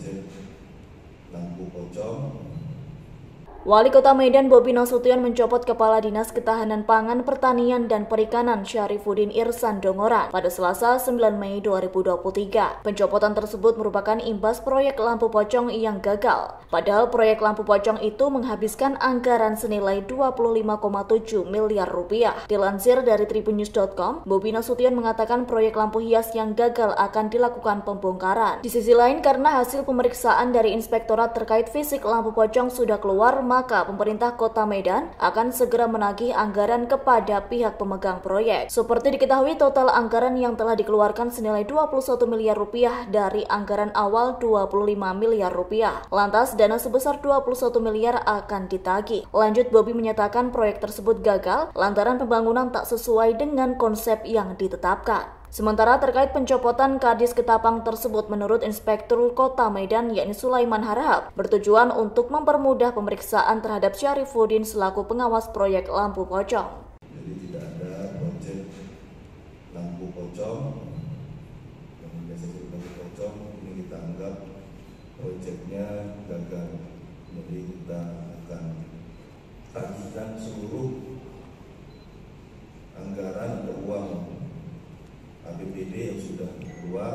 proyek lampu pocong Wali Kota Medan Bobi Nasution mencopot Kepala Dinas Ketahanan Pangan, Pertanian, dan Perikanan Syarifuddin Irsan Dongoran pada Selasa 9 Mei 2023. Pencopotan tersebut merupakan imbas proyek lampu pocong yang gagal. Padahal proyek lampu pocong itu menghabiskan anggaran senilai 25,7 miliar rupiah. Dilansir dari tribunnews.com, Bobi Nasution mengatakan proyek lampu hias yang gagal akan dilakukan pembongkaran. Di sisi lain, karena hasil pemeriksaan dari Inspektorat terkait fisik lampu pocong sudah keluar, maka pemerintah kota Medan akan segera menagih anggaran kepada pihak pemegang proyek. Seperti diketahui total anggaran yang telah dikeluarkan senilai 21 miliar rupiah dari anggaran awal 25 miliar rupiah. Lantas dana sebesar 21 miliar akan ditagih. Lanjut Bobi menyatakan proyek tersebut gagal lantaran pembangunan tak sesuai dengan konsep yang ditetapkan. Sementara terkait pencopotan Kadis Ketapang tersebut menurut Inspektur Kota Medan yakni Sulaiman Harahap bertujuan untuk mempermudah pemeriksaan terhadap Syarifuddin selaku pengawas proyek lampu pocong. Jadi tidak ada proyek lampu pocong yang biasa lampu pocong ini kita anggap proyeknya gagal. Jadi kita akan tagihkan seluruh anggaran atau uang APBD yang sudah keluar.